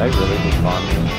I really responded.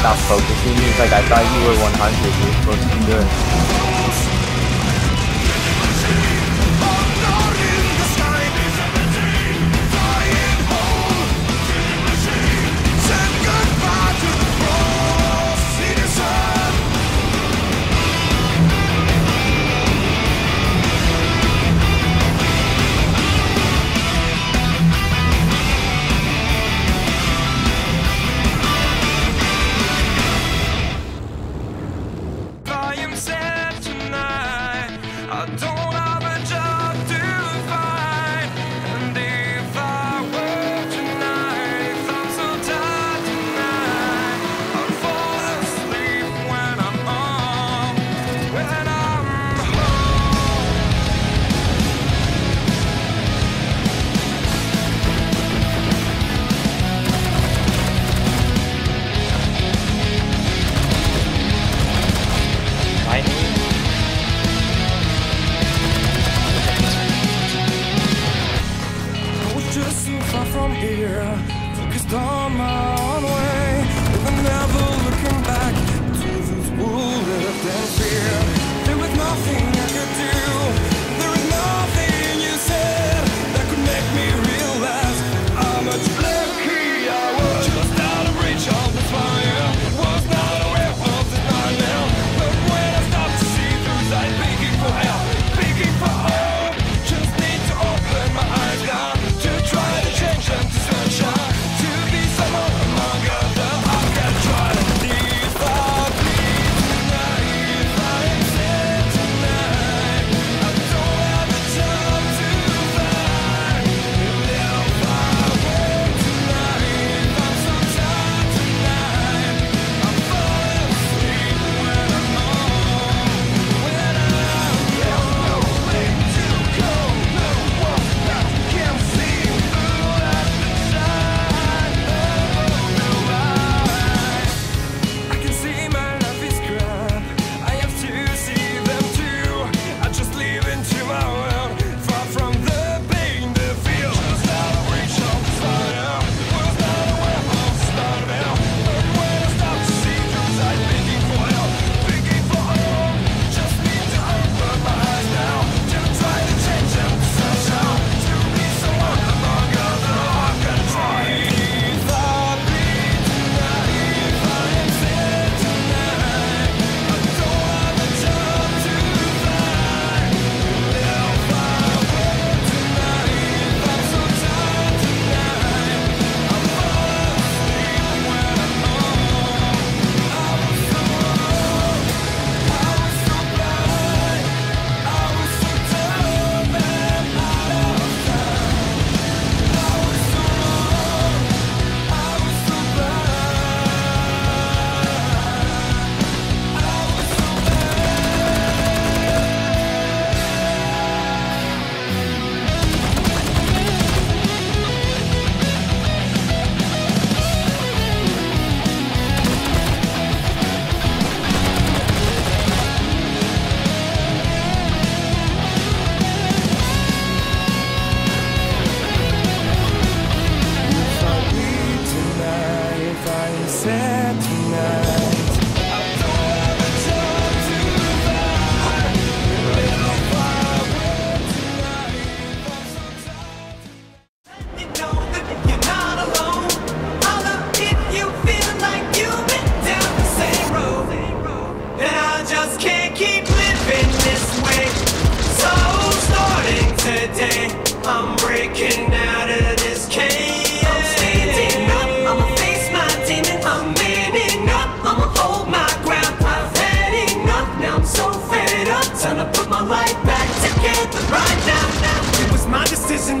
stop focusing. He's like, I thought you were 100. You were supposed to be good.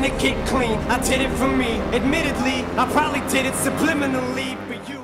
To get clean. I did it for me. Admittedly, I probably did it subliminally for you.